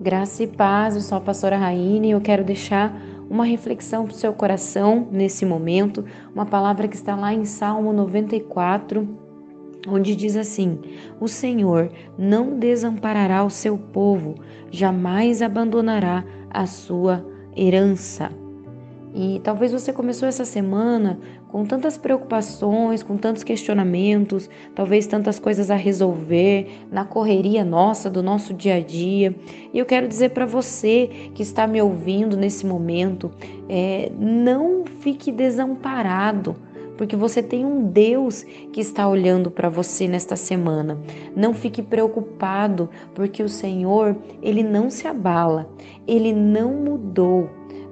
Graça e paz, eu sou a pastora Raine e eu quero deixar uma reflexão para o seu coração nesse momento, uma palavra que está lá em Salmo 94, onde diz assim: O Senhor não desamparará o seu povo, jamais abandonará a sua herança. E talvez você começou essa semana com tantas preocupações, com tantos questionamentos, talvez tantas coisas a resolver na correria nossa, do nosso dia a dia. E eu quero dizer para você que está me ouvindo nesse momento, é, não fique desamparado porque você tem um Deus que está olhando para você nesta semana. Não fique preocupado, porque o Senhor, ele não se abala, ele não mudou.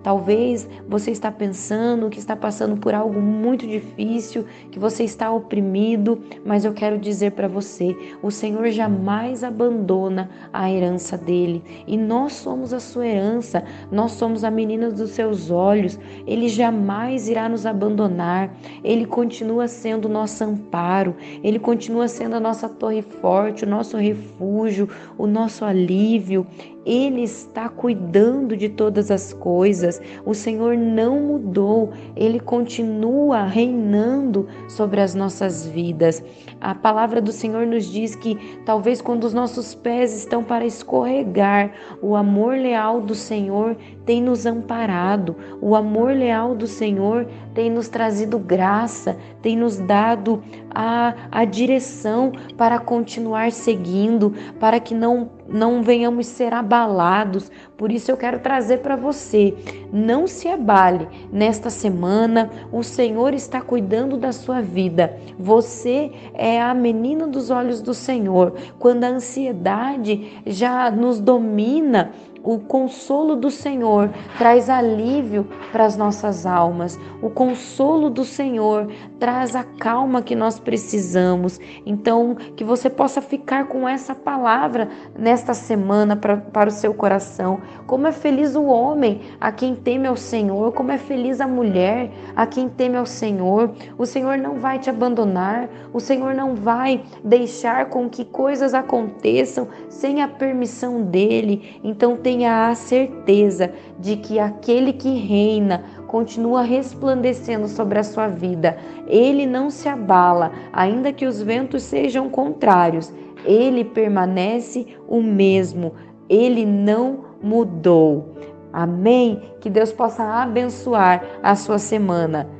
Talvez você está pensando que está passando por algo muito difícil, que você está oprimido, mas eu quero dizer para você, o Senhor jamais abandona a herança dele, e nós somos a sua herança, nós somos a menina dos seus olhos. Ele jamais irá nos abandonar. Ele continua sendo nosso amparo, ele continua sendo a nossa torre forte, o nosso refúgio, o nosso alívio. Ele está cuidando de todas as coisas. O Senhor não mudou, ele continua reinando sobre as nossas vidas. A palavra do Senhor nos diz que talvez quando os nossos pés estão para escorregar, o amor leal do Senhor tem nos amparado. O amor leal do Senhor tem nos trazido graça, tem nos dado a, a direção para continuar seguindo, para que não não venhamos ser abalados. Por isso eu quero trazer para você, não se abale. Nesta semana, o Senhor está cuidando da sua vida. Você é a menina dos olhos do Senhor. Quando a ansiedade já nos domina, o consolo do Senhor traz alívio para as nossas almas. O consolo do Senhor traz a calma que nós precisamos. Então, que você possa ficar com essa palavra nesta semana pra, para o seu coração. Como é feliz o homem a quem teme ao Senhor, como é feliz a mulher a quem teme ao Senhor. O Senhor não vai te abandonar, o Senhor não vai deixar com que coisas aconteçam sem a permissão dele. Então, tem tenha a certeza de que aquele que reina continua resplandecendo sobre a sua vida. Ele não se abala, ainda que os ventos sejam contrários. Ele permanece o mesmo. Ele não mudou. Amém? Que Deus possa abençoar a sua semana.